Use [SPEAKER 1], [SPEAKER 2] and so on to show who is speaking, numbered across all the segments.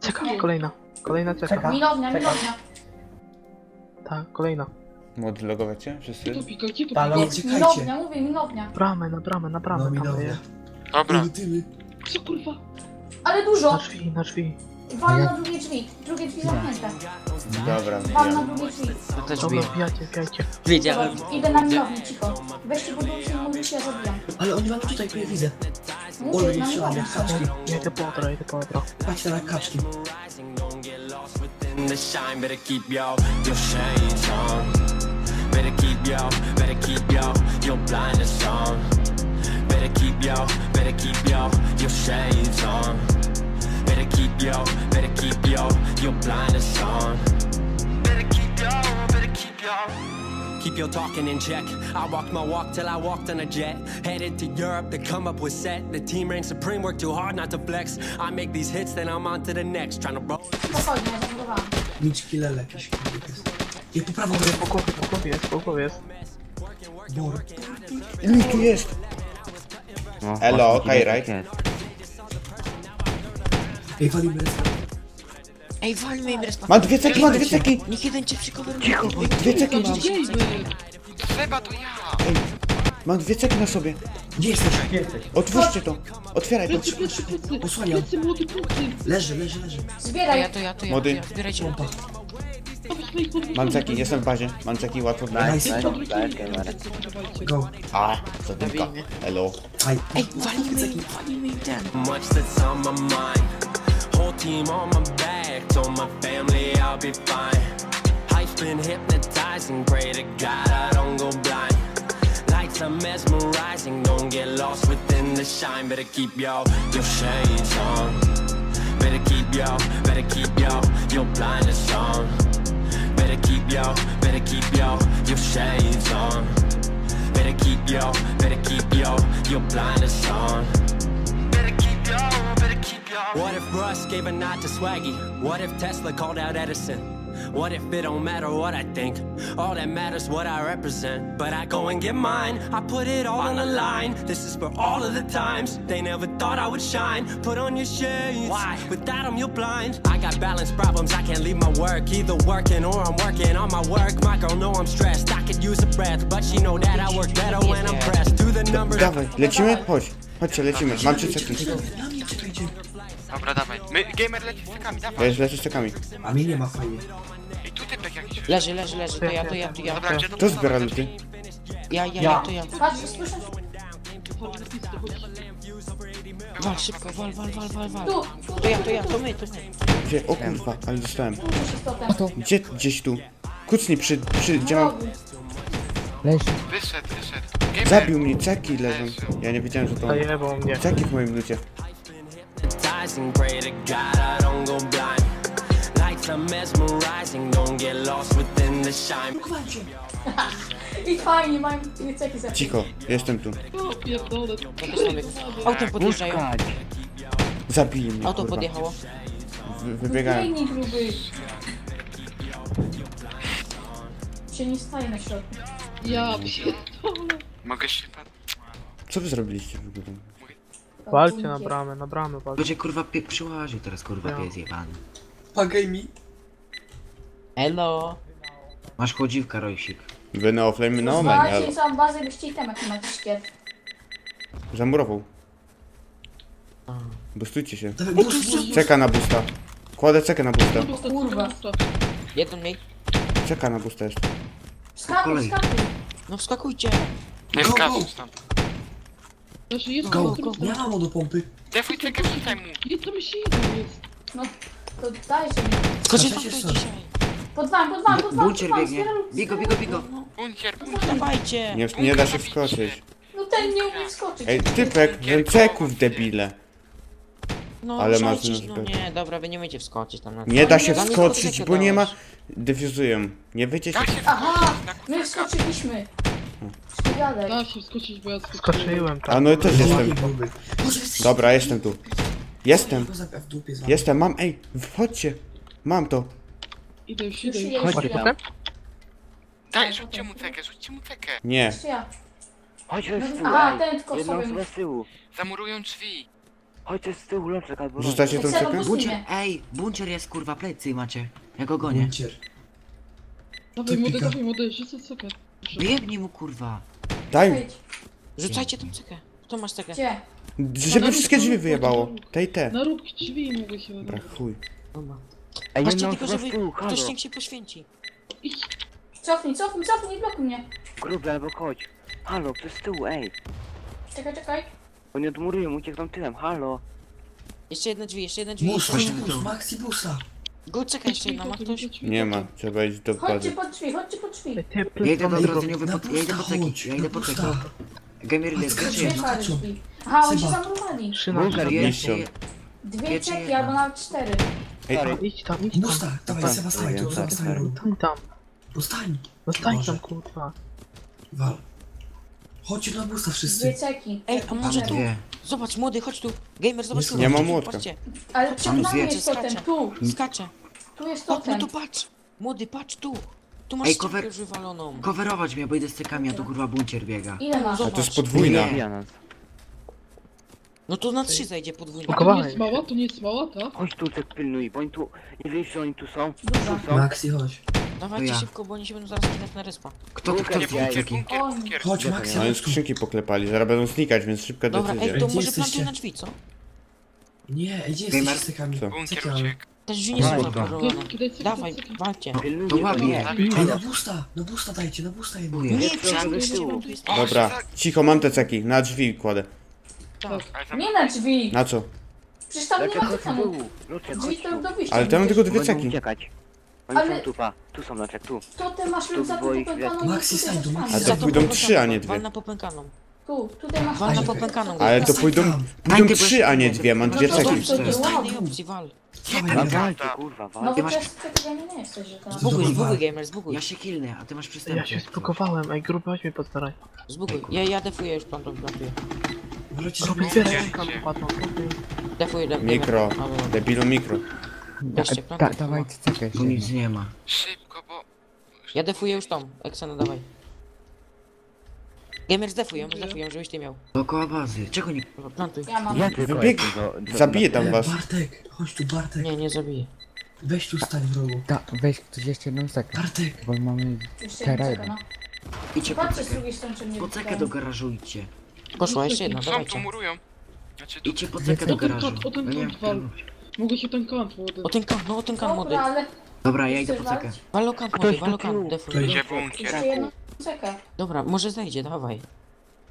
[SPEAKER 1] Czeka, kolejna. Kolejna czeka.
[SPEAKER 2] Czeka.
[SPEAKER 3] Milownia, milownia.
[SPEAKER 1] Tak, kolejna.
[SPEAKER 4] Młody logować się? Wszyscy?
[SPEAKER 5] Pika?
[SPEAKER 2] czekajcie.
[SPEAKER 3] Milownia, mówię, milownia.
[SPEAKER 1] Bramę, na bramę, na bramę.
[SPEAKER 2] No
[SPEAKER 1] tam
[SPEAKER 2] dobra.
[SPEAKER 1] jest.
[SPEAKER 6] Dobra,
[SPEAKER 2] Tyły, tyły.
[SPEAKER 5] Co kurwa?
[SPEAKER 3] Ale
[SPEAKER 1] Na
[SPEAKER 3] dużo!
[SPEAKER 1] drzwi, na drzwi.
[SPEAKER 3] Wal na drugie drzwi. Drugie drzwi zamknięte.
[SPEAKER 4] Dobra,
[SPEAKER 3] Wal na drugie drzwi.
[SPEAKER 7] Te
[SPEAKER 1] Dobra,
[SPEAKER 7] drzwi.
[SPEAKER 1] wbijajcie, wbijajcie.
[SPEAKER 7] Wiedziałem.
[SPEAKER 3] Dobra, idę na milownię, cicho. Weźcie budówki i mówicie, ja zabijam.
[SPEAKER 2] Ale oni mam tutaj, tu je widzę.
[SPEAKER 3] Mówię,
[SPEAKER 2] Ole,
[SPEAKER 3] na
[SPEAKER 2] nie
[SPEAKER 3] milownię.
[SPEAKER 2] kaczki.
[SPEAKER 1] Ja idę po odra, idę po odra.
[SPEAKER 2] Patrzcie na kaczki.
[SPEAKER 8] in the shine, better keep your your shades on. Better keep your, better keep your your blinders on. Better keep your, better keep your your shades on. Better keep your, better keep your your blinders on. Better keep your, better keep your. Keep your talking in check. I walked my walk till I walked on a jet. Headed to Europe to come up with set. The team reigns supreme, work too hard not to flex. I make these hits, then I'm on to the next. Trying to roll.
[SPEAKER 3] Spokojnie, ja zabudowałam.
[SPEAKER 2] Nic killele jakieś. kurde, jest. I po prawo gry.
[SPEAKER 1] Po głowie, po głowie jest, po głowie jest.
[SPEAKER 2] Bur.
[SPEAKER 4] Ilu tu jest?
[SPEAKER 7] No,
[SPEAKER 4] Elo,
[SPEAKER 7] właśnie,
[SPEAKER 4] right?
[SPEAKER 2] Ej, walimy respa.
[SPEAKER 7] Ej, walmy im respa.
[SPEAKER 4] Ma dwie ceki, ma dwie ceki!
[SPEAKER 7] Niech jeden cię przykoweruje.
[SPEAKER 1] Cicho,
[SPEAKER 4] Dwie ceki mam!
[SPEAKER 6] trzeba to ja!
[SPEAKER 4] Mam dwie ceki na sobie!
[SPEAKER 2] Gdzie jesteś? Gdzie jesteś?
[SPEAKER 4] Otwórzcie to! Otwieraj to!
[SPEAKER 5] Plecy, plecy, plecy.
[SPEAKER 2] Osłaniam.
[SPEAKER 5] Plecy, młody, plecy.
[SPEAKER 2] Leży, leży, leży.
[SPEAKER 3] Zbieraj.
[SPEAKER 7] ja, to ja, to ja, to ja. Zbierajcie.
[SPEAKER 2] Pompa.
[SPEAKER 4] Mam ceki, jestem w bazie. Mam ceki, łatwo
[SPEAKER 2] Nice. Go.
[SPEAKER 4] A, zadymka.
[SPEAKER 2] Aj.
[SPEAKER 7] Ej, walimy im, walimy im ten.
[SPEAKER 8] much that's on my mind. Team on my back, told my family I'll be fine. Life's been hypnotizing, pray to God I don't go blind. Lights are mesmerizing, don't get lost within the shine. Better keep your your shades on. Better keep your, better keep your your blinders on. Better keep your, better keep your your shades on. Better keep your, better keep your your blinders on. What if Russ gave a nod to Swaggy? What if Tesla called out Edison? What if it don't matter what I think? All that matters what I represent. But I go and get mine. I put it all on the line. This is for all of the times they never thought I would shine. Put on your shades. Why? Without them you're blind. I got balance problems. I can't leave my work. Either working or I'm working on my work. My girl know I'm stressed. I could use a breath, but she know that I work better when I'm pressed. Do the numbers.
[SPEAKER 4] Dawaj, lecimy? Chodź. Chodźcie, lecimy. Mam trzy ceki.
[SPEAKER 6] Dobra, dawaj. My, gamer leci z cekami,
[SPEAKER 4] Ja
[SPEAKER 6] dawaj.
[SPEAKER 4] już lecę z cekami.
[SPEAKER 2] A mnie nie ma fajnie.
[SPEAKER 6] I tu typek jakiś.
[SPEAKER 7] Leży, leży, leży. To ja, to ja, to ja.
[SPEAKER 6] Dobra, gdzie to
[SPEAKER 4] Kto zbiera luty?
[SPEAKER 7] Ja, ja, ja, to ja.
[SPEAKER 3] Patrz, słyszę?
[SPEAKER 7] Wal szybko, wal, wal, wal, wal, wal.
[SPEAKER 3] Tu, tu,
[SPEAKER 7] To ja, to ja, to my, to my.
[SPEAKER 4] Gdzie? O kurwa, ale dostałem.
[SPEAKER 3] tu stotem.
[SPEAKER 4] Gdzie? Gdzieś tu. Kucnij przy, przy, gdzie mam...
[SPEAKER 6] Wyszedł, wyszedł. Gamer.
[SPEAKER 4] Zabił mnie, ceki leżą. Ja nie wiedziałem, że to
[SPEAKER 1] mnie.
[SPEAKER 4] Ceki w moim lucie.
[SPEAKER 8] Hypnotizing. Pray to God I don't go blind. Lights are mesmerizing. Don't get lost within the shine.
[SPEAKER 3] I fajnie, mają za
[SPEAKER 4] Cicho, jestem tu.
[SPEAKER 5] O, pierdolę.
[SPEAKER 7] Autem podjeżdżają.
[SPEAKER 4] Zabili mnie,
[SPEAKER 7] Auto
[SPEAKER 4] kurwa.
[SPEAKER 7] podjechało.
[SPEAKER 4] Wy- Wybiegają.
[SPEAKER 3] Biegnij, gruby. Się nie staje na środku.
[SPEAKER 5] Ja pierdolę.
[SPEAKER 6] Mogę się.
[SPEAKER 4] Co wy zrobiliście w ogóle?
[SPEAKER 1] Walcie na bramę, na bramę walcie.
[SPEAKER 7] Będzie kurwa piek przyłaził teraz, kurwa
[SPEAKER 1] Ja.
[SPEAKER 7] pies jebany.
[SPEAKER 2] Pagaj mi.
[SPEAKER 7] Elo. Masz chodziwka, Rojsik.
[SPEAKER 4] Wy na offline, no man,
[SPEAKER 3] Znajcie
[SPEAKER 4] ale
[SPEAKER 3] sam bazę, byście i temat nie macie szkiet.
[SPEAKER 4] zamurował. Boostujcie się.
[SPEAKER 2] Dawaj, bus, bus, bus.
[SPEAKER 4] Czeka na busta. Kładę cekę na busta.
[SPEAKER 3] Kurwa.
[SPEAKER 7] Jeden mniej.
[SPEAKER 4] Czeka na busta jeszcze.
[SPEAKER 3] Skakuj,
[SPEAKER 7] kolei.
[SPEAKER 3] skakuj.
[SPEAKER 7] No wskakujcie.
[SPEAKER 6] Nie
[SPEAKER 2] Go, go.
[SPEAKER 6] tam.
[SPEAKER 5] Znaczy, jest
[SPEAKER 2] Go,
[SPEAKER 5] prosta.
[SPEAKER 2] nie mam ammo do pompy.
[SPEAKER 6] Defuj cekę, wrzucaj mu.
[SPEAKER 5] Tam jest.
[SPEAKER 3] No, to dajcie mi.
[SPEAKER 7] Skoczy
[SPEAKER 2] Skaczecie
[SPEAKER 7] tam
[SPEAKER 2] stąd.
[SPEAKER 7] dzisiaj.
[SPEAKER 3] Pod wam, pod wam, pod wam,
[SPEAKER 7] Buncier
[SPEAKER 3] pod wam,
[SPEAKER 7] biegnie.
[SPEAKER 3] zbieram-
[SPEAKER 7] Bigo, bigo, bigo.
[SPEAKER 6] Bunkier, bunkier.
[SPEAKER 7] Dawajcie.
[SPEAKER 4] Nie, nie da się wskoczyć.
[SPEAKER 3] No ten nie umie wskoczyć.
[SPEAKER 4] Ej, typek, ceków debile.
[SPEAKER 7] No,
[SPEAKER 4] Ale
[SPEAKER 7] ale
[SPEAKER 4] masz-
[SPEAKER 7] No nie, dobra, wy nie umiecie wskoczyć tam na
[SPEAKER 4] Nie da się
[SPEAKER 7] Dla mnie
[SPEAKER 4] wskoczyć, bo nie ma...
[SPEAKER 7] dałeś.
[SPEAKER 4] Nie wyjdzie się...
[SPEAKER 3] Aha,
[SPEAKER 6] wskoczyć na
[SPEAKER 3] my
[SPEAKER 6] kucaka.
[SPEAKER 3] wskoczyliśmy. Sztygadek.
[SPEAKER 5] Da się wskoczyć, bo ja skoczyłem.
[SPEAKER 1] Skoczyłem tak.
[SPEAKER 4] A no i też jestem.
[SPEAKER 2] Gruby. Boże, jesteś...
[SPEAKER 4] Dobra, jestem tu. Jestem.
[SPEAKER 2] Go zabia w dupie z wami.
[SPEAKER 4] Jestem, mam, ej, wchodźcie. Mam to.
[SPEAKER 5] Idę już, idę
[SPEAKER 3] Już.
[SPEAKER 1] Chodźcie tam.
[SPEAKER 6] Daj, rzućcie mu cekę, rzućcie mu cekę.
[SPEAKER 4] Nie.
[SPEAKER 3] Jeszcze ja.
[SPEAKER 9] Chodź z tyłu,
[SPEAKER 3] Aha,
[SPEAKER 9] ej.
[SPEAKER 3] ten tylko
[SPEAKER 9] Jedną
[SPEAKER 3] sobie
[SPEAKER 9] osobę z tyłu.
[SPEAKER 6] Zamurują drzwi.
[SPEAKER 9] Chodź z tyłu, lączek albo
[SPEAKER 4] Rzucacie tą
[SPEAKER 3] Chcę
[SPEAKER 4] cekę?
[SPEAKER 3] obóz-
[SPEAKER 2] Buncie,
[SPEAKER 3] Nie.
[SPEAKER 2] ej, buncher jest kurwa, plecy macie. Ja go gonię.
[SPEAKER 5] Dawaj
[SPEAKER 2] Ty
[SPEAKER 5] młody, dawaj młody, rzucę cekę.
[SPEAKER 2] Wyjebnij mu kurwa.
[SPEAKER 4] Daj.
[SPEAKER 3] Wejdź.
[SPEAKER 7] Rzucajcie tą cekę. Kto masz cekę?
[SPEAKER 3] Gdzie?
[SPEAKER 4] Żeby wszystkie drzwi wyjebało. Te i te.
[SPEAKER 5] Na róg drzwi mogę się
[SPEAKER 4] Dobra, chuj.
[SPEAKER 7] Dobra.
[SPEAKER 9] Ej,
[SPEAKER 7] Patrzcie tylko,
[SPEAKER 9] z
[SPEAKER 7] żeby
[SPEAKER 9] tyłu, halo.
[SPEAKER 7] ktoś niech się poświęci.
[SPEAKER 3] Cofnij, cofnij, cofnij, nie blokuj mnie.
[SPEAKER 9] Gruby albo chodź. Halo, przez tyłu, ej.
[SPEAKER 3] Czekaj, czekaj.
[SPEAKER 9] Oni odmurują, uciekną tyłem, halo.
[SPEAKER 7] Jeszcze jedne drzwi, jeszcze jedne drzwi.
[SPEAKER 2] Bus,
[SPEAKER 7] Jeszcze jedne drzwi.
[SPEAKER 2] Maxi busa.
[SPEAKER 7] Go ceka jeszcze jedna, ma ktoś?
[SPEAKER 4] Nie ma. Trzeba iść do
[SPEAKER 3] Chodźcie pod drzwi, chodźcie pod drzwi.
[SPEAKER 2] Ja idę do
[SPEAKER 1] mam
[SPEAKER 2] pod, ja idę po ceki, ja idę po ceki. Gamer ile,
[SPEAKER 10] Chodź,
[SPEAKER 2] dwie
[SPEAKER 3] Dwie
[SPEAKER 2] czy
[SPEAKER 3] pary drzwi. Aha, oni się
[SPEAKER 10] Chyba.
[SPEAKER 3] zamurowali.
[SPEAKER 9] Bunker
[SPEAKER 1] cztery.
[SPEAKER 9] jest.
[SPEAKER 4] Niszczą.
[SPEAKER 3] Dwie
[SPEAKER 2] Dwie czy
[SPEAKER 3] ceki
[SPEAKER 2] jedna?
[SPEAKER 3] albo nawet cztery.
[SPEAKER 4] Ej,
[SPEAKER 9] Sorry.
[SPEAKER 1] Idź tam, idź tam.
[SPEAKER 10] Busta, dawaj,
[SPEAKER 9] tak,
[SPEAKER 10] Seba, stawaj tu, Seba, stawaj tu.
[SPEAKER 1] Stań tam.
[SPEAKER 10] Ustań,
[SPEAKER 1] No stań tam, kurwa.
[SPEAKER 10] wal. Chodźcie na busta wszyscy.
[SPEAKER 7] Ej, a może tu? Zobacz, młody, chodź tu. Gamer, zobacz tu.
[SPEAKER 4] Nie mam młotka.
[SPEAKER 7] Patrzcie,
[SPEAKER 3] Ale przed
[SPEAKER 2] Mam
[SPEAKER 3] nami jest totem,
[SPEAKER 7] skacze.
[SPEAKER 3] tu.
[SPEAKER 7] skacze.
[SPEAKER 3] Tu jest
[SPEAKER 7] O, no
[SPEAKER 3] totem.
[SPEAKER 7] to patrz. Młody, patrz tu. Tu masz
[SPEAKER 2] Ej,
[SPEAKER 7] ściankę już wywaloną.
[SPEAKER 2] Coverować mnie, bo idę z cekami, a tu kurwa bunkier biega.
[SPEAKER 3] Ile masz?
[SPEAKER 4] a to jest podwójna.
[SPEAKER 2] Nie.
[SPEAKER 7] No to na trzy zajdzie podwójnie.
[SPEAKER 5] A to nie jest mała? To nie jest mała, ta?
[SPEAKER 9] Chodź tu, cek pilnuj, bo oni tu... Nie wiesz, że oni tu są?
[SPEAKER 3] Duża.
[SPEAKER 9] Tu są?
[SPEAKER 10] Maxi, chodź.
[SPEAKER 7] Dawajcie
[SPEAKER 2] ja.
[SPEAKER 7] szybko, bo oni się będą zaraz kidać na respa.
[SPEAKER 2] Kto to, kto
[SPEAKER 6] bunkier.
[SPEAKER 10] Chodź, chodź tu.
[SPEAKER 4] skrzynki poklepali, zaraz będą znikać, więc szybka
[SPEAKER 7] Dobra,
[SPEAKER 4] decyzja.
[SPEAKER 7] ej, to
[SPEAKER 10] Gdzie
[SPEAKER 7] może
[SPEAKER 10] jesteście?
[SPEAKER 7] plantuj na drzwi, co?
[SPEAKER 10] Nie, gdzie jesteście z cekami?
[SPEAKER 4] Co?
[SPEAKER 6] Bunkier
[SPEAKER 10] Cekamy.
[SPEAKER 6] uciekł.
[SPEAKER 7] Te drzwi nie są zaparowane.
[SPEAKER 5] Cekę,
[SPEAKER 7] Dawaj, walcie.
[SPEAKER 2] To
[SPEAKER 9] nie,
[SPEAKER 2] łapie.
[SPEAKER 9] nie.
[SPEAKER 10] Ej, na busta, na busta dajcie, na busta jedno.
[SPEAKER 7] Nie,
[SPEAKER 9] z tyłu.
[SPEAKER 7] tu jest...
[SPEAKER 4] Dobra, cicho, mam te ceki. Na drzwi kładę.
[SPEAKER 7] Tak.
[SPEAKER 6] Ale tam
[SPEAKER 3] Nie na drzwi.
[SPEAKER 4] Na co?
[SPEAKER 3] Przecież tam nie ma
[SPEAKER 9] chodź
[SPEAKER 3] Drzwi
[SPEAKER 9] chodź
[SPEAKER 3] to do wyjścia.
[SPEAKER 4] Ale tam mam tylko dwie
[SPEAKER 9] Będą
[SPEAKER 4] ceki.
[SPEAKER 9] uciekać. Oni
[SPEAKER 3] Ale-
[SPEAKER 9] są tu, pa. Tu są, leczek, tu.
[SPEAKER 3] Totem masz
[SPEAKER 9] Tu
[SPEAKER 3] lub za
[SPEAKER 9] dwoich
[SPEAKER 3] popękaną.
[SPEAKER 10] Maxi, stań tu, Maxi.
[SPEAKER 4] A to
[SPEAKER 7] Za
[SPEAKER 4] pójdą
[SPEAKER 7] popękaną,
[SPEAKER 4] trzy, a nie dwie.
[SPEAKER 7] Wal na popękaną.
[SPEAKER 3] Tu, tutaj masz
[SPEAKER 7] Wal na
[SPEAKER 3] taśmę.
[SPEAKER 7] popękaną.
[SPEAKER 4] Ale to pójdą, pójdą trzy, a nie dwie, mam dwie
[SPEAKER 3] No to dobrze, to
[SPEAKER 7] Z tajnej opcji, wal.
[SPEAKER 10] Dawaj,
[SPEAKER 9] No
[SPEAKER 10] Gamer.
[SPEAKER 9] walcie, kurwa,
[SPEAKER 3] No
[SPEAKER 9] walcie.
[SPEAKER 3] bo
[SPEAKER 2] masz-
[SPEAKER 3] też tego nie jesteś, że to...
[SPEAKER 10] To
[SPEAKER 7] Zbuguj, zbuguj
[SPEAKER 10] wal.
[SPEAKER 7] gamer, zbuguj.
[SPEAKER 2] Ja się kilnę, a ty masz
[SPEAKER 1] Ja
[SPEAKER 2] przystępy.
[SPEAKER 1] się spokowałem, ej, gruby, chodź mnie podstarań.
[SPEAKER 7] Zbuguj. Ja, ja defuję już plantuję, plantuję.
[SPEAKER 10] Możecie
[SPEAKER 1] Gruby,
[SPEAKER 10] zrobić
[SPEAKER 1] zbieraj popadną, gruby.
[SPEAKER 7] Defuję, defuję.
[SPEAKER 4] Mikro. Debilu mikro.
[SPEAKER 7] Weźcie, plantuj.
[SPEAKER 2] cekę. Bo nic nie ma.
[SPEAKER 6] szybko, bo...
[SPEAKER 7] Ja defuję już tą. Eksena, dawaj. Gamer zdefują, zdefują, żebyś ty miał.
[SPEAKER 2] Dookoła bazy. Czego nie...
[SPEAKER 7] Dobra, plantuj.
[SPEAKER 3] Ja mam.
[SPEAKER 9] Ja tylko
[SPEAKER 4] Zabiję tam was.
[SPEAKER 10] Bartek, chodź tu, Bartek.
[SPEAKER 7] Nie, nie zabiję.
[SPEAKER 10] Weź tu stań w rogu.
[SPEAKER 11] Da, weź ktoś jeszcze jedną sekę,
[SPEAKER 10] Bartek,
[SPEAKER 11] bo mamy... Teraz
[SPEAKER 3] czeka, no.
[SPEAKER 2] Idźcie po
[SPEAKER 3] Patrzcie z
[SPEAKER 2] cekę.
[SPEAKER 3] drugiej strony, czy mnie
[SPEAKER 2] Po cekę do garażu idźcie.
[SPEAKER 7] Poszła, jeszcze jedna,
[SPEAKER 6] Są tu,
[SPEAKER 7] dawajcie.
[SPEAKER 6] murują. Znaczy tu...
[SPEAKER 2] Idźcie po cekę do garażu.
[SPEAKER 5] kant, o ten
[SPEAKER 2] Ja nie wiem, którym-
[SPEAKER 5] Mogę się ten kant młody.
[SPEAKER 7] O ten kant, no o ten kant młody.
[SPEAKER 3] Dobra, ale...
[SPEAKER 2] Dobra, ja idę po cekę.
[SPEAKER 7] kant
[SPEAKER 9] Ktoś
[SPEAKER 7] młody, kant,
[SPEAKER 10] To
[SPEAKER 7] defuj.
[SPEAKER 6] Gdzie bunkier?
[SPEAKER 3] Jeszcze jedną cekę.
[SPEAKER 7] Dobra, może zejdzie, dawaj.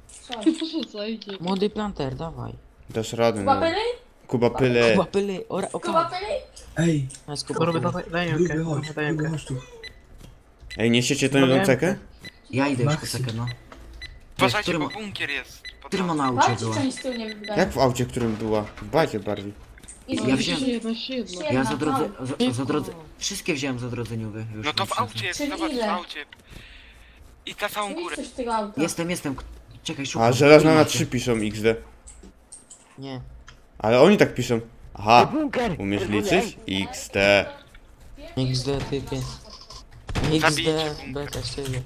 [SPEAKER 3] Co?
[SPEAKER 5] Proszę, zajdzie.
[SPEAKER 7] Młody planter, dawaj.
[SPEAKER 4] Dasz radę,
[SPEAKER 3] Kuba
[SPEAKER 4] no.
[SPEAKER 3] pyli?
[SPEAKER 4] Kuba pyle.
[SPEAKER 7] Kuba pyly, ora, o
[SPEAKER 3] Kuba
[SPEAKER 7] kant.
[SPEAKER 3] pyli?
[SPEAKER 10] ej,
[SPEAKER 7] A, jest Kuba
[SPEAKER 1] Gruby,
[SPEAKER 7] pyly.
[SPEAKER 1] dawaj, daj
[SPEAKER 10] gruby
[SPEAKER 1] rękę,
[SPEAKER 10] chodź,
[SPEAKER 1] daj
[SPEAKER 10] gruby
[SPEAKER 1] rękę.
[SPEAKER 10] chodź tu.
[SPEAKER 4] Ej, niesiecie tą jedną cekę?
[SPEAKER 2] Ja idę już po
[SPEAKER 10] Maxi.
[SPEAKER 2] cekę, no.
[SPEAKER 6] Uważajcie, bo bunkier jest. pod
[SPEAKER 2] Którym
[SPEAKER 6] nami.
[SPEAKER 2] ona aucie była?
[SPEAKER 3] część nie.
[SPEAKER 4] Jak w aucie, którym była? W bazie bardziej.
[SPEAKER 3] I
[SPEAKER 2] Ja wziąłem-
[SPEAKER 5] Jeszcze jedna, jeszcze jedna.
[SPEAKER 2] Ja za drodze... za- Za drodze... Wszystkie wziąłem za drodzeniowy. Już
[SPEAKER 6] No to w aucie jest,
[SPEAKER 3] Czyli
[SPEAKER 6] zobacz, w
[SPEAKER 3] ile?
[SPEAKER 6] aucie. I na całą górę.
[SPEAKER 3] tego auta.
[SPEAKER 2] Jestem, jestem. Czekaj, szukam.
[SPEAKER 4] A, żelazna na
[SPEAKER 2] Macie.
[SPEAKER 4] 3 piszą XD.
[SPEAKER 7] Nie.
[SPEAKER 4] Ale oni tak piszą. Aha,
[SPEAKER 9] Bunker!
[SPEAKER 4] umiesz liczyć? XD.
[SPEAKER 7] XD typie.
[SPEAKER 6] Zabijcie
[SPEAKER 7] XD,
[SPEAKER 6] bunkier.
[SPEAKER 7] beta siebie.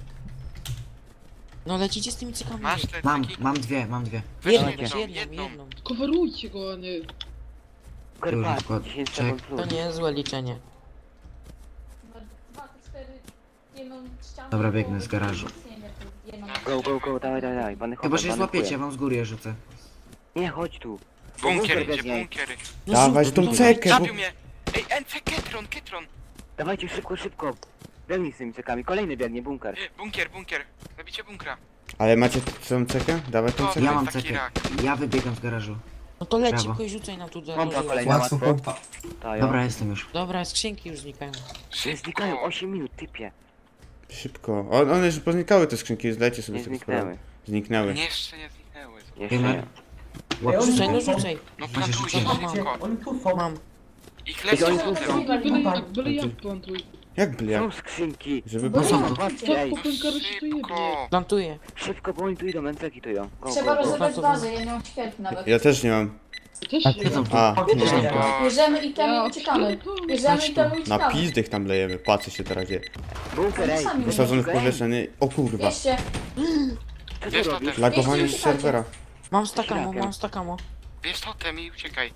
[SPEAKER 7] No lecicie z tymi cykami.
[SPEAKER 6] Masz te
[SPEAKER 2] Mam, mam dwie, mam dwie.
[SPEAKER 7] Jedną,
[SPEAKER 6] Weź
[SPEAKER 7] jedną,
[SPEAKER 6] jedną,
[SPEAKER 7] jedną,
[SPEAKER 6] jedną.
[SPEAKER 7] jedną.
[SPEAKER 5] Coverujcie go, a nie...
[SPEAKER 9] Bunker,
[SPEAKER 2] Już,
[SPEAKER 9] patrz,
[SPEAKER 2] skład.
[SPEAKER 9] 10
[SPEAKER 2] Czek.
[SPEAKER 9] sekund
[SPEAKER 7] To
[SPEAKER 9] plus.
[SPEAKER 7] nie jest złe liczenie.
[SPEAKER 2] Dobra, biegnę z garażu.
[SPEAKER 9] Go, go, go, dawaj, dawaj, dawaj. Bany
[SPEAKER 2] Chyba, że
[SPEAKER 9] bany
[SPEAKER 2] złapiecie, ja wam z góry je rzucę.
[SPEAKER 9] Nie, chodź tu.
[SPEAKER 6] Bunkier, gdzie
[SPEAKER 9] biegnie.
[SPEAKER 6] bunkier?
[SPEAKER 7] No
[SPEAKER 4] Dawać tą
[SPEAKER 7] no
[SPEAKER 4] cekę, bo...
[SPEAKER 6] Zabił mnie! Ej, NC Ketron, Ketron!
[SPEAKER 9] Dawajcie szybko, szybko. Biegnij z tymi cekami. Kolejny biegnie, bunker.
[SPEAKER 6] Bunkier, bunkier. Zabicie bunkra.
[SPEAKER 4] Ale macie tą cekę? Dawaj tą cekę.
[SPEAKER 2] Ja mam
[SPEAKER 6] taki
[SPEAKER 2] cekę.
[SPEAKER 6] rak.
[SPEAKER 2] Ja wybiegam z garażu.
[SPEAKER 7] No to leć
[SPEAKER 2] Brawo.
[SPEAKER 7] i rzucaj nam tu do...
[SPEAKER 9] Pompa
[SPEAKER 7] do-
[SPEAKER 9] kolejna.
[SPEAKER 10] Łatwo
[SPEAKER 9] łatwo.
[SPEAKER 10] pompa.
[SPEAKER 2] Dobra, jestem już.
[SPEAKER 7] Dobra, skrzynki już znikają.
[SPEAKER 9] Nie znikają,
[SPEAKER 6] Szybko.
[SPEAKER 9] 8 minut, typie.
[SPEAKER 4] Szybko. O, one już poznikały te skrzynki, zdajcie sobie
[SPEAKER 9] Nie
[SPEAKER 4] z tego
[SPEAKER 9] zniknęły.
[SPEAKER 4] sprawę. Zniknęły.
[SPEAKER 6] Nie, jeszcze nie zniknęły.
[SPEAKER 9] Jeszcze
[SPEAKER 2] Gamer.
[SPEAKER 9] nie.
[SPEAKER 2] Łap
[SPEAKER 7] Rzucaj, no rzucaj.
[SPEAKER 6] No
[SPEAKER 2] Macie
[SPEAKER 6] plantujcie
[SPEAKER 2] rzucenie.
[SPEAKER 6] szybko.
[SPEAKER 7] Mam.
[SPEAKER 6] Ich
[SPEAKER 9] Ej,
[SPEAKER 6] leci
[SPEAKER 9] oni
[SPEAKER 6] potem.
[SPEAKER 9] tu są.
[SPEAKER 5] Byle jak, byle jak plantuj.
[SPEAKER 4] Jak blia?
[SPEAKER 9] Są skrzynki.
[SPEAKER 4] Żeby
[SPEAKER 3] Bo
[SPEAKER 4] było...
[SPEAKER 3] nie ma.
[SPEAKER 9] Patrzcie, ej.
[SPEAKER 5] Tu.
[SPEAKER 6] Szybko.
[SPEAKER 7] Plantuję.
[SPEAKER 9] Szybko, bo oni tu idą, męceki tu idą. Go,
[SPEAKER 3] Trzeba
[SPEAKER 9] go, go.
[SPEAKER 3] rozebrać bazę, ja nie mam świetli nawet.
[SPEAKER 4] Ja też nie mam.
[SPEAKER 5] Też
[SPEAKER 11] A
[SPEAKER 5] nie
[SPEAKER 11] ty tam
[SPEAKER 4] A,
[SPEAKER 6] O,
[SPEAKER 3] Bierzemy itemy i uciekamy. Bierzemy itemy i
[SPEAKER 4] na
[SPEAKER 3] uciekamy.
[SPEAKER 4] pizdych tam lejemy, patrzcie się teraz dzieje.
[SPEAKER 9] Bunker, ej.
[SPEAKER 3] Sami
[SPEAKER 4] Wysadzony w
[SPEAKER 9] bunker, ej.
[SPEAKER 4] o kurwa.
[SPEAKER 3] Bierzcie.
[SPEAKER 9] Co
[SPEAKER 6] Wiesz to
[SPEAKER 9] robisz?
[SPEAKER 6] też.
[SPEAKER 4] Lagowanie z
[SPEAKER 3] Wiecie,
[SPEAKER 4] serwera.
[SPEAKER 7] Mam stakamo, mam stakamo.
[SPEAKER 6] Bierz totem i uciekaj.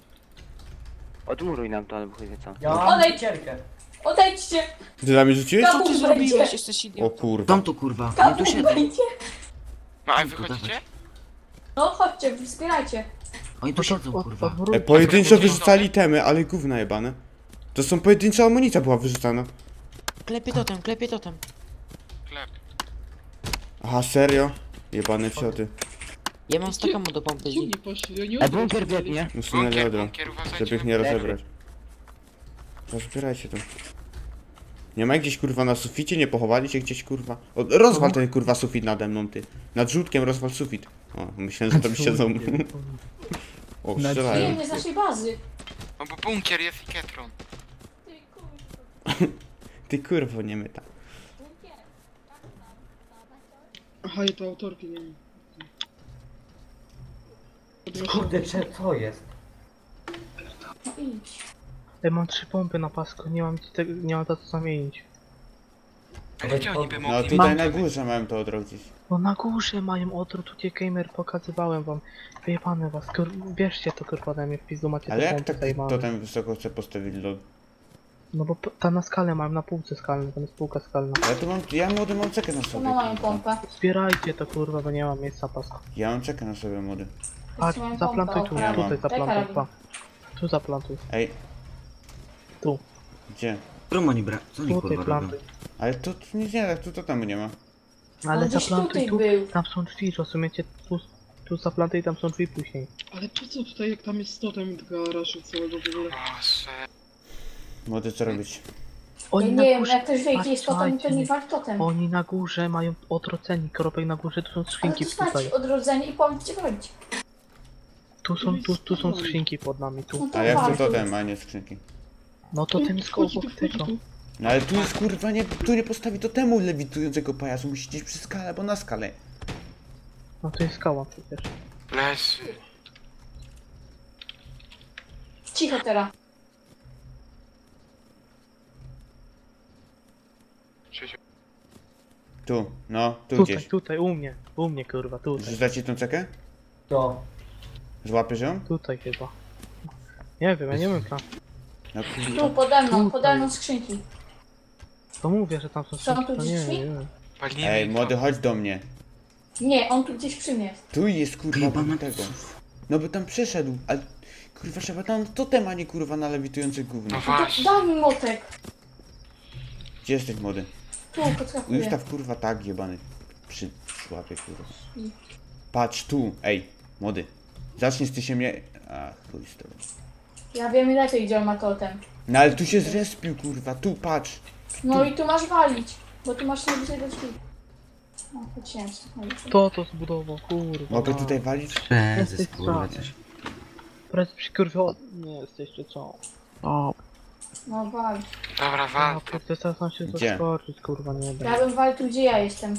[SPEAKER 9] Odmuruj nam to, albo chuj wie co.
[SPEAKER 10] Ja
[SPEAKER 3] Odejdź.
[SPEAKER 10] cierkę.
[SPEAKER 3] Odejdźcie.
[SPEAKER 4] Ty dla mnie rzuciłeś?
[SPEAKER 7] Co ty zrobiłeś? Jesteś
[SPEAKER 4] O kurwa.
[SPEAKER 11] Tam tu kurwa. Nie tu siedzą.
[SPEAKER 3] będzie.
[SPEAKER 6] No a wychodzicie?
[SPEAKER 3] No chodźcie, wspierajcie.
[SPEAKER 11] Oni tu siedzą kurwa.
[SPEAKER 4] E, pojedynczo wyrzucali temy, ale gówna jebane. To są pojedyncza amunicja była wyrzucana.
[SPEAKER 7] Klepie totem, klepie totem.
[SPEAKER 6] Klep.
[SPEAKER 4] Aha, serio? Jebane cioty.
[SPEAKER 7] Ja mam stakamo do pompy.
[SPEAKER 5] Gdzie nie poszli? Oni
[SPEAKER 9] E, bunkier biegnie.
[SPEAKER 4] Usunęli
[SPEAKER 6] Bunkier, uważajcie.
[SPEAKER 4] żeby ich nie rozebrać. Rozbierajcie to. Nie ma gdzieś kurwa na suficie? Nie pochowali się gdzieś kurwa? O, rozwal ten kurwa sufit nade mną ty. Nad rzutkiem rozwal sufit. O, myślałem, że tam siedzą. O,
[SPEAKER 3] Nie,
[SPEAKER 4] strzelają.
[SPEAKER 3] nie z naszej bazy.
[SPEAKER 6] No bo bunkier jest i ketron.
[SPEAKER 3] Ty kurwa.
[SPEAKER 4] Ty kurwo nie myta.
[SPEAKER 5] Aha, ja to autorki nie wiem.
[SPEAKER 10] Kurde, cze- co jest?
[SPEAKER 3] No idź.
[SPEAKER 1] Ej, mam trzy pompy na pasku, nie mam, ci tego, nie mam za co zamienić.
[SPEAKER 6] Ale gdzie oni by
[SPEAKER 4] No
[SPEAKER 6] mogli?
[SPEAKER 4] tutaj na górze mają to odrodzić.
[SPEAKER 1] No na górze mają odwrót, tu gamer pokazywałem wam. Wyjebane was, kur... bierzcie to kurwa ode mnie w pizdu, macie
[SPEAKER 4] Ale jak tak to tam wysoko chce postawili lol?
[SPEAKER 1] No bo tam na skalę mam, na półce skalnej, tam jest półka skalna.
[SPEAKER 4] Ja tu mam, ja młody mam cekę na sobie.
[SPEAKER 3] mają
[SPEAKER 4] kurwa.
[SPEAKER 3] pompę.
[SPEAKER 1] Zbierajcie to kurwa, bo nie mam miejsca pasku.
[SPEAKER 4] Ja mam cekę na sobie młody.
[SPEAKER 1] Patrz,
[SPEAKER 3] mają
[SPEAKER 1] zaplantuj tu, tutaj zaplantuj, pa. Tu zaplantuj,
[SPEAKER 4] Ej.
[SPEAKER 1] Tu.
[SPEAKER 4] Gdzie?
[SPEAKER 11] Którą oni bra... Co oni kurwa robią?
[SPEAKER 4] Ale to, to nic nie, tu to tam nie ma.
[SPEAKER 1] Ale
[SPEAKER 3] On gdzieś
[SPEAKER 1] zaplantuj
[SPEAKER 3] tutaj
[SPEAKER 1] tu,
[SPEAKER 3] był.
[SPEAKER 1] tam są drzwi, rozumiecie? Tu, tu zaplantuj, tam są drzwi później.
[SPEAKER 5] Ale po co tutaj, jak tam jest totem garażu całego w ogóle?
[SPEAKER 6] Boże.
[SPEAKER 4] Młody co robić?
[SPEAKER 3] Ja
[SPEAKER 1] Oni
[SPEAKER 3] nie
[SPEAKER 1] na
[SPEAKER 3] wiem,
[SPEAKER 1] górze,
[SPEAKER 3] jak ktoś wie, gdzie jest totem, to nie wal totem.
[SPEAKER 1] oni na górze mają odroceni, kropek na górze, tu są
[SPEAKER 3] Ale
[SPEAKER 1] skrzynki
[SPEAKER 3] to
[SPEAKER 1] tutaj.
[SPEAKER 3] znać odrodzenie i powiem gdzie wchodzić.
[SPEAKER 1] Tu są, tu, tu są skrzynki pod nami, tu.
[SPEAKER 3] No to
[SPEAKER 4] A ja chcę
[SPEAKER 3] wal.
[SPEAKER 4] totem, a nie skrzynki.
[SPEAKER 1] No to ten jest obok tego.
[SPEAKER 5] tu.
[SPEAKER 4] No ale tu jest kurwa nie, tu nie postawi totemu lewitującego pajacu, musi gdzieś przy skale albo na skalę.
[SPEAKER 1] No to jest skała przecież.
[SPEAKER 6] Leży.
[SPEAKER 3] Cicho teraz.
[SPEAKER 4] Tu, no, tu
[SPEAKER 1] Tutaj,
[SPEAKER 4] gdzieś.
[SPEAKER 1] tutaj, u mnie, u mnie kurwa, tutaj,
[SPEAKER 4] Rzucać ci tą cekę?
[SPEAKER 10] To.
[SPEAKER 4] Złapiesz ją?
[SPEAKER 1] tutaj chyba. Nie wiem, ja nie wiem tam.
[SPEAKER 4] No
[SPEAKER 3] Tu
[SPEAKER 4] kurwa.
[SPEAKER 3] pode mną, pode mną skrzynki.
[SPEAKER 1] To mówię, że tam są
[SPEAKER 3] Są
[SPEAKER 1] skrzynki,
[SPEAKER 3] tu
[SPEAKER 1] to nie,
[SPEAKER 3] drzwi?
[SPEAKER 1] nie.
[SPEAKER 6] Palimy
[SPEAKER 4] Ej, młody, chodź do mnie.
[SPEAKER 3] Nie, on tu gdzieś przy mnie jest.
[SPEAKER 4] Tu jest kurwa obok tego. No by tam przeszedł, ale kurwa trzeba tam totem, a nie kurwa na lewitujących
[SPEAKER 6] No właśnie.
[SPEAKER 3] Daj mi motek.
[SPEAKER 4] Gdzie jesteś młody?
[SPEAKER 3] Tu, podskakuję.
[SPEAKER 4] Ustaw kurwa tak jebany. Przy łapie kurwa. Patrz tu, ej, młody. Zaczniesz ty się mnie... Ach, chuj z tobą.
[SPEAKER 3] Ja wiem lepiej, gdzie on ma totem.
[SPEAKER 4] No ale tu się zrespił kurwa, tu patrz.
[SPEAKER 3] No i tu masz walić, bo tu masz najbliżej do drzwi. No, chodźcie.
[SPEAKER 1] Kto to zbudował, kurwa.
[SPEAKER 4] Mogę tutaj walić?
[SPEAKER 1] Jesteś
[SPEAKER 11] kurwa
[SPEAKER 1] słaby.
[SPEAKER 11] coś.
[SPEAKER 1] Prez kurwa, nie jesteście co? O,
[SPEAKER 3] No wal.
[SPEAKER 6] Dobra, wal to.
[SPEAKER 1] to teraz nam się
[SPEAKER 4] Gdzie?
[SPEAKER 1] zaskoczyć, kurwa, nie
[SPEAKER 3] Ja bym walił tu, gdzie ja jestem.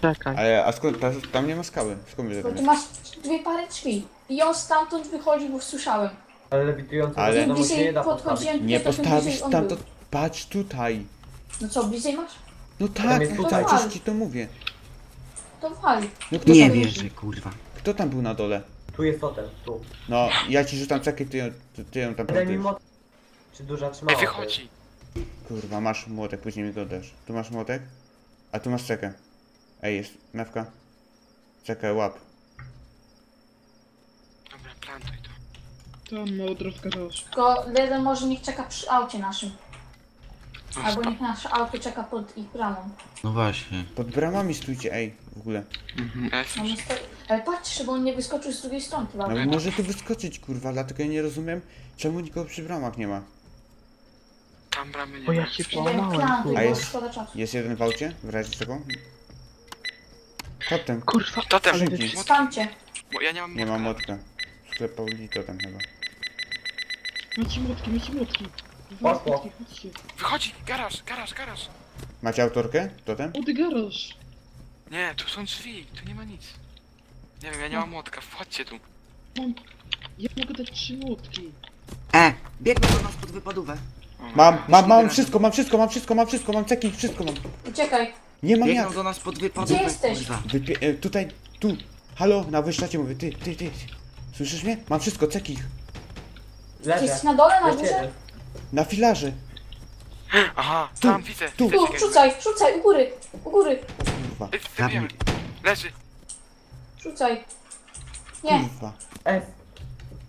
[SPEAKER 1] Czekaj.
[SPEAKER 4] Ale, a skąd, ta, tam nie ma skały. Skąd wiesz, że
[SPEAKER 3] Bo
[SPEAKER 4] tam
[SPEAKER 3] tu
[SPEAKER 4] jest?
[SPEAKER 3] masz dwie pary drzwi. I on stamtąd wychodził, bo słyszałem.
[SPEAKER 10] Ale lewitujący
[SPEAKER 4] Ale-
[SPEAKER 3] Im
[SPEAKER 10] się nie
[SPEAKER 3] bliżej
[SPEAKER 10] da
[SPEAKER 3] podchodziłem.
[SPEAKER 4] Nie
[SPEAKER 3] to tym
[SPEAKER 4] postawisz
[SPEAKER 3] bliżej on
[SPEAKER 4] tam, to
[SPEAKER 3] był.
[SPEAKER 4] patrz tutaj.
[SPEAKER 3] No co, bliżej masz?
[SPEAKER 4] No tak,
[SPEAKER 10] jest
[SPEAKER 4] no
[SPEAKER 10] tutaj.
[SPEAKER 4] tak, coś ci to mówię.
[SPEAKER 3] To wal.
[SPEAKER 4] No kto,
[SPEAKER 11] Nie
[SPEAKER 4] tam,
[SPEAKER 11] wierzę kurwa.
[SPEAKER 4] kto tam był na dole?
[SPEAKER 10] Tu jest totem, tu.
[SPEAKER 4] No, ja ci rzucam cekę, ty, ją- ty, ty ją tam
[SPEAKER 10] Daj mi. Czy duża trzymała?
[SPEAKER 6] wychodzi.
[SPEAKER 4] Kurwa, masz młotek, później mi go dasz. Tu masz młotek, a tu masz cekę. Ej, jest mewka. Cekę, łap.
[SPEAKER 6] Dobra, plantuj to.
[SPEAKER 5] Tam ma odrot garaż.
[SPEAKER 3] Tylko jeden może niech czeka przy aucie naszym.
[SPEAKER 6] No,
[SPEAKER 3] Albo niech nasze auto czeka pod ich bramą.
[SPEAKER 11] No właśnie.
[SPEAKER 4] Pod bramami stójcie, ej, w ogóle.
[SPEAKER 6] Jestem
[SPEAKER 3] No my. Ale patrz, żeby on nie wyskoczył z drugiej strony chyba.
[SPEAKER 4] No może tu wyskoczyć, kurwa, dlatego ja nie rozumiem, czemu nikogo przy bramach nie ma.
[SPEAKER 6] Tam bramy nie
[SPEAKER 1] Bo ja
[SPEAKER 6] ma.
[SPEAKER 1] się połamałem, kurwa.
[SPEAKER 4] A jest-
[SPEAKER 3] szkoda czasu.
[SPEAKER 4] Jest jeden w aucie, w razie czego? Potem,
[SPEAKER 1] Kurwa,
[SPEAKER 6] Totem,
[SPEAKER 1] ale
[SPEAKER 4] Dzięki.
[SPEAKER 1] wy-
[SPEAKER 3] Stamcie.
[SPEAKER 6] Bo ja nie mam
[SPEAKER 4] nie ma
[SPEAKER 6] młotka.
[SPEAKER 4] motka. Sklep Pauli to tam chyba.
[SPEAKER 5] Macie młotki, macie młotki.
[SPEAKER 10] Łatwo.
[SPEAKER 5] Młotki, chodźcie.
[SPEAKER 6] Wychodzi, garaż, garaż, garaż.
[SPEAKER 4] Macie autorkę? Totem?
[SPEAKER 5] O, ty garaż.
[SPEAKER 6] Nie, tu są drzwi, tu nie ma nic. Nie wiem, ja nie mam młotka, wchodźcie tu.
[SPEAKER 5] Mam... Ja mogę dać trzy młotki.
[SPEAKER 11] E, biegną do nas pod wypadówę.
[SPEAKER 4] Mam, mam, mam wszystko, mam wszystko, mam wszystko, mam wszystko, mam ceki, wszystko mam.
[SPEAKER 3] Uciekaj.
[SPEAKER 4] Nie mam
[SPEAKER 11] Biegną
[SPEAKER 4] jak.
[SPEAKER 11] do nas pod wypadówę.
[SPEAKER 3] Gdzie jesteś?
[SPEAKER 11] kurwa.
[SPEAKER 4] Wypie e, tutaj, tu. Halo, na wyszczacie mówię, ty, ty, ty. Słyszysz mnie? Mam wszystko, ceki.
[SPEAKER 10] Leżę.
[SPEAKER 3] Jesteś na dole, na górze?
[SPEAKER 4] Na filarze.
[SPEAKER 6] Aha,
[SPEAKER 4] Tu,
[SPEAKER 6] tam widzę.
[SPEAKER 4] tu.
[SPEAKER 6] widzę
[SPEAKER 3] Tu, rzucaj, rzucaj, u góry, u góry,
[SPEAKER 4] Kurwa,
[SPEAKER 6] Ej, Zabijemy. Leży.
[SPEAKER 3] rzucaj. Nie,
[SPEAKER 4] kurwa.
[SPEAKER 10] F.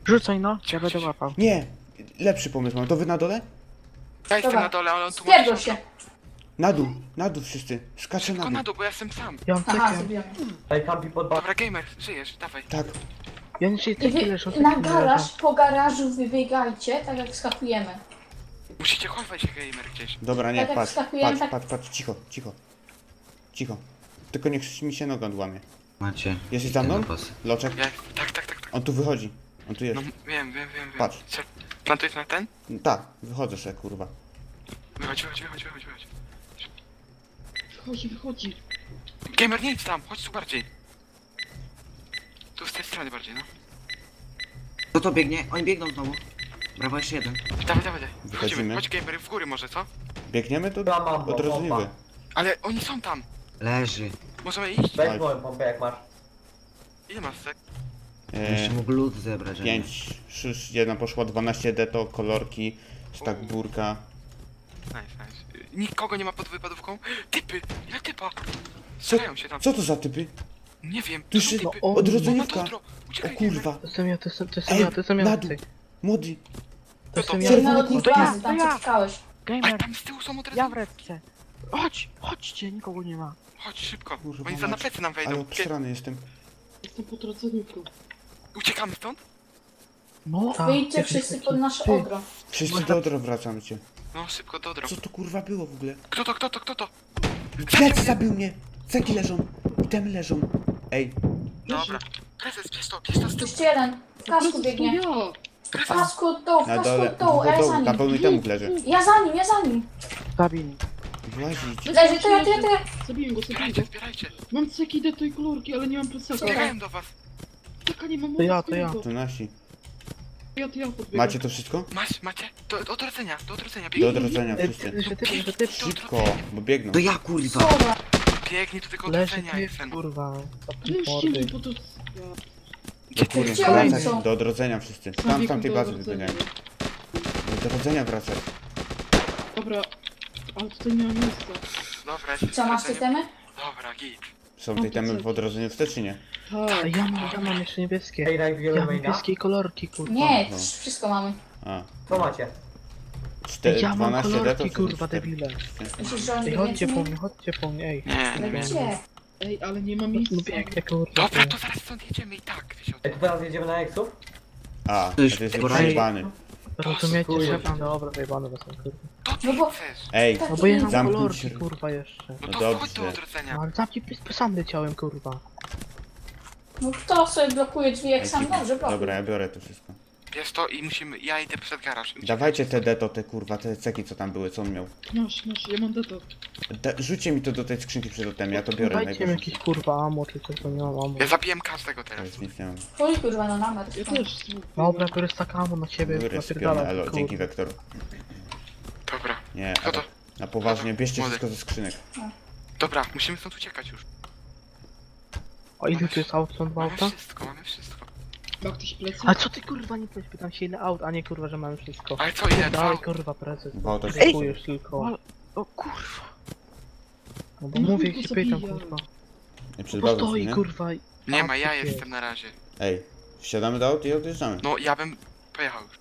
[SPEAKER 9] Rzucaj no, ja będę łapał.
[SPEAKER 4] Nie, lepszy pomysł mam. To wy na dole?
[SPEAKER 6] Ja jestem
[SPEAKER 3] Dobra.
[SPEAKER 6] na dole, ale on tu
[SPEAKER 3] się.
[SPEAKER 4] Na dół, na dół wszyscy. Skaczę
[SPEAKER 6] Tylko
[SPEAKER 4] na
[SPEAKER 6] na
[SPEAKER 4] dół.
[SPEAKER 6] bo ja jestem sam.
[SPEAKER 1] Ja mam
[SPEAKER 3] Aha,
[SPEAKER 1] cekę.
[SPEAKER 3] zrobiłem.
[SPEAKER 10] Ej, kampi pod bar.
[SPEAKER 6] Dobra, gamer, żyjesz, dawaj.
[SPEAKER 4] Tak.
[SPEAKER 1] Ja nie się
[SPEAKER 3] I
[SPEAKER 1] ceki
[SPEAKER 3] wy na garaż,
[SPEAKER 1] leżą.
[SPEAKER 3] po garażu wybiegajcie, tak jak skakujemy.
[SPEAKER 6] Musicie chować się gamer gdzieś.
[SPEAKER 4] Dobra, nie,
[SPEAKER 3] Tak jak
[SPEAKER 4] patrz,
[SPEAKER 3] wskakujemy,
[SPEAKER 4] patrz,
[SPEAKER 3] tak-
[SPEAKER 4] patrz, patrz, cicho, cicho. Cicho. Tylko niech mi się noga odłamie.
[SPEAKER 11] Macie.
[SPEAKER 4] Jesteś za mną? Loczek?
[SPEAKER 6] Ja, tak, tak, tak, tak.
[SPEAKER 4] On tu wychodzi. On tu jest.
[SPEAKER 6] No wiem, wiem, wiem, wiem.
[SPEAKER 4] Patrz.
[SPEAKER 6] Co, Plantujesz na ten?
[SPEAKER 4] Tak, wychodzę sobie, kurwa.
[SPEAKER 6] Wychodź, wychodź, wychodź, wychodź, wychodź.
[SPEAKER 5] Wychodzi, wychodzi.
[SPEAKER 6] Gamer, nie idź tam, chodź tu bardziej. Tu z tej strony bardziej, no.
[SPEAKER 11] Kto to biegnie? Oni biegną znowu. Brawo, jeszcze jeden.
[SPEAKER 6] Dawaj, dawaj, dawaj.
[SPEAKER 4] Wychodzimy.
[SPEAKER 6] Wychodzimy. Chodź gamer, w góry może, co?
[SPEAKER 4] Biegniemy to
[SPEAKER 10] Ja mam, bo
[SPEAKER 4] od razu
[SPEAKER 10] bomba.
[SPEAKER 4] niby.
[SPEAKER 6] Ale oni są tam.
[SPEAKER 11] Leży.
[SPEAKER 6] Możemy iść?
[SPEAKER 10] Weź moją pompę jak masz.
[SPEAKER 6] Ile masz sek?
[SPEAKER 11] Jeszcze
[SPEAKER 4] E,
[SPEAKER 11] mógł lód zebrać. a nie.
[SPEAKER 4] 5, 6, 1 poszła, 12 deto, kolorki, stak burka.
[SPEAKER 6] Nice, nice. Nikogo nie ma pod wypadówką? Typy! Ile typa? Strzelają się tam.
[SPEAKER 4] Co to za typy?
[SPEAKER 6] Nie wiem,
[SPEAKER 4] Tu
[SPEAKER 6] to są
[SPEAKER 4] się-
[SPEAKER 6] typy.
[SPEAKER 1] o,
[SPEAKER 4] odrodzeniówka. O kurwa.
[SPEAKER 1] To jestem ja, to jestem, to jestem ja, to jestem ja.
[SPEAKER 4] na dół. Młody.
[SPEAKER 1] To jestem
[SPEAKER 6] to
[SPEAKER 1] ja.
[SPEAKER 3] Na lotnik
[SPEAKER 9] To ja,
[SPEAKER 3] bazy, tam
[SPEAKER 9] to ja.
[SPEAKER 6] Ale
[SPEAKER 9] Gamer,
[SPEAKER 6] tam z tyłu są od razu.
[SPEAKER 9] ja w redce. Chodź, chodźcie, nikogo nie ma.
[SPEAKER 6] Chodź szybko.
[SPEAKER 4] Kurwa
[SPEAKER 6] Oni za na plecy nam
[SPEAKER 4] Ale
[SPEAKER 6] wejdą. Gie-
[SPEAKER 4] obstrany jestem.
[SPEAKER 5] Jestem pod rodzeniówką.
[SPEAKER 6] Uciekamy stąd?
[SPEAKER 9] No,
[SPEAKER 1] Tak,
[SPEAKER 3] Wyjdźcie wszyscy
[SPEAKER 1] taki-
[SPEAKER 3] pod nasze
[SPEAKER 1] ty.
[SPEAKER 3] ogro.
[SPEAKER 4] Wszyscy do odro wracamy cię.
[SPEAKER 6] No szybko do drog.
[SPEAKER 4] Co to kurwa było w ogóle?
[SPEAKER 6] Kto to, kto to, kto to?
[SPEAKER 4] Plec zabił mnie! Ceki leżą, itemy leżą. Ej,
[SPEAKER 6] Dobra. Prezes, bierz to, bierz to z tyłu.
[SPEAKER 3] Jeszcze jeden. W kasku
[SPEAKER 5] to
[SPEAKER 3] biegnie.
[SPEAKER 5] ja!
[SPEAKER 3] W kasku od dołu, w
[SPEAKER 4] na
[SPEAKER 3] kasku
[SPEAKER 4] dole,
[SPEAKER 3] od dołu, a ja za
[SPEAKER 4] na
[SPEAKER 3] nim.
[SPEAKER 4] pełnej itemów leży.
[SPEAKER 3] Ja za nim, ja za nim.
[SPEAKER 9] zabij.
[SPEAKER 4] Włazić.
[SPEAKER 3] Leży, to ja, to ja, to ja.
[SPEAKER 5] Zabiję go, zabiję
[SPEAKER 6] Zbierajcie,
[SPEAKER 5] go.
[SPEAKER 6] zbierajcie.
[SPEAKER 5] Mam ceki, deto i kolorki, ale nie mam plecaka.
[SPEAKER 6] Biegają do was.
[SPEAKER 5] Nie mam
[SPEAKER 1] To ja, to ja.
[SPEAKER 4] To nasi.
[SPEAKER 5] Ja, to ja podbiegam.
[SPEAKER 4] Macie to wszystko?
[SPEAKER 6] Masz, macie? Do, do odrodzenia, do odrodzenia.
[SPEAKER 4] Do
[SPEAKER 6] Biegnij,
[SPEAKER 4] odrodzenia wszyscy. Szybko, bo biegną.
[SPEAKER 11] To ja kurwa.
[SPEAKER 3] Dobra.
[SPEAKER 6] biegnij do tego
[SPEAKER 1] Leży
[SPEAKER 6] odrodzenia,
[SPEAKER 1] ty,
[SPEAKER 6] jestem.
[SPEAKER 1] kurwa.
[SPEAKER 5] Weźcie mi, bo to...
[SPEAKER 6] Gdzie
[SPEAKER 4] Do,
[SPEAKER 6] ty
[SPEAKER 4] kurwa, wracać,
[SPEAKER 3] są?
[SPEAKER 4] do odrodzenia wszyscy. Tam z tamtej bazy wybiegają. Do odrodzenia wracać.
[SPEAKER 5] Dobra, ale tutaj nie ma miejsca.
[SPEAKER 6] Dobra, jest
[SPEAKER 3] Co, masz te
[SPEAKER 6] odrodzenie.
[SPEAKER 3] temy?
[SPEAKER 6] Dobra, git.
[SPEAKER 4] Są te itemy w odrodzeniu wstecz czy nie?
[SPEAKER 5] Tak.
[SPEAKER 1] A ja mam, ja mam jeszcze niebieskie.
[SPEAKER 10] Ej,
[SPEAKER 1] Ja
[SPEAKER 10] najwięcej
[SPEAKER 1] mam
[SPEAKER 10] maina.
[SPEAKER 1] niebieskie kolorki, kurwa.
[SPEAKER 3] Nie,
[SPEAKER 4] no.
[SPEAKER 3] wszystko mamy.
[SPEAKER 4] A.
[SPEAKER 10] Co macie?
[SPEAKER 4] Czte,
[SPEAKER 1] Ja mam
[SPEAKER 4] 12 deto,
[SPEAKER 1] kolorki, kurwa,
[SPEAKER 4] cztery?
[SPEAKER 1] debile.
[SPEAKER 3] Myślisz, że oni
[SPEAKER 1] Ej, chodźcie po
[SPEAKER 3] nie-
[SPEAKER 1] mnie, chodźcie po mnie, ej.
[SPEAKER 6] Nie,
[SPEAKER 3] gdzie?
[SPEAKER 5] Ej, ale nie ma
[SPEAKER 1] No
[SPEAKER 5] miejsca.
[SPEAKER 1] biegnę, kurwa.
[SPEAKER 6] Dobra, to zaraz stąd jedziemy i tak,
[SPEAKER 10] Ej, to teraz jedziemy na Exów?
[SPEAKER 4] A,
[SPEAKER 11] To już
[SPEAKER 4] to jest
[SPEAKER 11] pora-
[SPEAKER 4] przejebany.
[SPEAKER 1] Rozumiecie, że pan dobra, wyjebane was
[SPEAKER 3] No bo-.
[SPEAKER 4] Ej,
[SPEAKER 1] No bo ja mam
[SPEAKER 4] Zamknij
[SPEAKER 1] kolorki,
[SPEAKER 4] się.
[SPEAKER 1] kurwa, jeszcze.
[SPEAKER 6] No
[SPEAKER 4] No
[SPEAKER 6] to wchodź do
[SPEAKER 4] dobrze.
[SPEAKER 6] odrodzenia.
[SPEAKER 1] No ale pysk, sam leciałem, kurwa.
[SPEAKER 3] No kto sobie blokuje drzwi jak sam dobrze blokuje.
[SPEAKER 4] Dobra, ja biorę to wszystko.
[SPEAKER 6] Bierz to i musimy, ja idę przed garaż.
[SPEAKER 4] Dawajcie te deto, te kurwa, te ceki co tam były, co on miał.
[SPEAKER 5] Masz, masz, ja mam deto.
[SPEAKER 4] Da, rzućcie mi to do tej skrzynki przed otem, ja to biorę
[SPEAKER 1] Dajcie mi jakieś, kurwa, amo, czy coś, to nie mam amo.
[SPEAKER 6] Ja zabiłem każdego
[SPEAKER 4] To
[SPEAKER 6] teraz.
[SPEAKER 4] jest nic nie mam.
[SPEAKER 3] Chuj kurwa na namer.
[SPEAKER 5] Ja też.
[SPEAKER 1] Dobra, biorę stack amo na ciebie,
[SPEAKER 4] ale
[SPEAKER 1] kurwa.
[SPEAKER 4] dzięki Wektor.
[SPEAKER 6] Dobra,
[SPEAKER 4] Nie,
[SPEAKER 6] Kto
[SPEAKER 4] a
[SPEAKER 6] to?
[SPEAKER 4] tak na poważnie, bierzcie
[SPEAKER 6] Młody.
[SPEAKER 4] wszystko ze skrzynek.
[SPEAKER 6] dobra, musimy stąd uciekać już.
[SPEAKER 1] A ile tu jest aut, są dwa
[SPEAKER 6] Mamy
[SPEAKER 1] auta?
[SPEAKER 6] wszystko, mamy wszystko.
[SPEAKER 5] Ma ktoś plecy?
[SPEAKER 1] A co ty, kurwa, nie pytasz? Pytam się ile aut, a nie, kurwa, że mamy wszystko.
[SPEAKER 6] Ale co, ile?
[SPEAKER 1] Dalej, kurwa, prezes.
[SPEAKER 4] Dwa auta się
[SPEAKER 1] Dziękujesz tylko.
[SPEAKER 9] Ale- O kurwa.
[SPEAKER 1] No bo
[SPEAKER 5] No
[SPEAKER 1] mówię, się
[SPEAKER 5] go
[SPEAKER 1] pytam, kurwa.
[SPEAKER 4] Nie
[SPEAKER 1] Bo
[SPEAKER 4] bazą,
[SPEAKER 1] stoi,
[SPEAKER 4] nie?
[SPEAKER 1] kurwa, i...
[SPEAKER 6] Nie ma, ja jestem na razie.
[SPEAKER 4] Ej, wsiadamy do aut i odjeżdżamy.
[SPEAKER 6] No, ja bym pojechał już.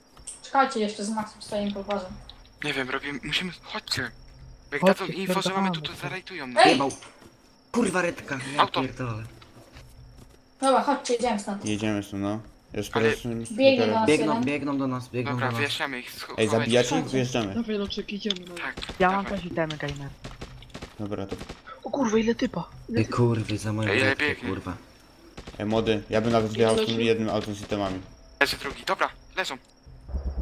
[SPEAKER 3] Czekajcie jeszcze z Maxem stoimy pod bazą.
[SPEAKER 6] Nie wiem, robimy, musimy, chodźcie. Jak
[SPEAKER 1] Chodźcie,
[SPEAKER 6] dadzą info, że mamy tu, to zarejtują nas.
[SPEAKER 3] Ej!
[SPEAKER 11] Jebał. Kurwa redka. Ja
[SPEAKER 6] Auto.
[SPEAKER 11] pierdolę.
[SPEAKER 3] Dobra, chodźcie, jedziemy stąd.
[SPEAKER 4] Jedziemy tu, no. Już
[SPEAKER 6] Ale-.
[SPEAKER 3] Biegnie
[SPEAKER 11] Biegną, biegną do nas, biegną
[SPEAKER 6] Dobra,
[SPEAKER 11] do nas.
[SPEAKER 6] wyjaśniamy ich. scho-
[SPEAKER 4] Ej,
[SPEAKER 6] chowajcie
[SPEAKER 4] zabijacie
[SPEAKER 6] się.
[SPEAKER 4] ich? Wyjeżdżamy.
[SPEAKER 5] Dawaj, Loczek, idziemy. No.
[SPEAKER 6] Tak,
[SPEAKER 9] Ja mam
[SPEAKER 6] dawaj.
[SPEAKER 9] też itemy, gamer.
[SPEAKER 4] Dobra, to...
[SPEAKER 1] O kurwa, ile typa. Ile
[SPEAKER 11] Ty kurwy, za moją
[SPEAKER 6] Ej, biegnie?
[SPEAKER 11] kurwa.
[SPEAKER 4] Ej, młody, ja bym nawet wjechał z tym jednym autem z itemami.
[SPEAKER 6] Leży drugi, dobra, leżą.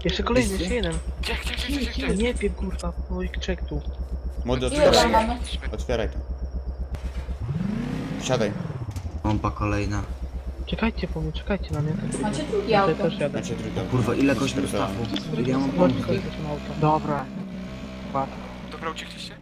[SPEAKER 1] Jeszcze kolejny, jeszcze jeden.
[SPEAKER 6] Gdzie, gdzie, gdzie, gdzie, gdzie?
[SPEAKER 1] nie wiem, kurwa, ich czek tu.
[SPEAKER 3] Ile tam
[SPEAKER 4] otwieraj.
[SPEAKER 3] mamy?
[SPEAKER 4] Otwieraj to. Siadaj.
[SPEAKER 11] Pompa kolejna.
[SPEAKER 1] Czekajcie po mnie, czekajcie na mnie.
[SPEAKER 3] Macie drugie
[SPEAKER 1] Ja
[SPEAKER 3] auto.
[SPEAKER 1] też jadę.
[SPEAKER 4] Macie druga.
[SPEAKER 2] Kurwa, ile gości
[SPEAKER 4] Spierdolamy.
[SPEAKER 2] dostawu? Ja mam
[SPEAKER 1] Chodź,
[SPEAKER 2] pomysł.
[SPEAKER 1] chodź, chodź auto.
[SPEAKER 12] Dobra.
[SPEAKER 6] Dobra, uciekliście?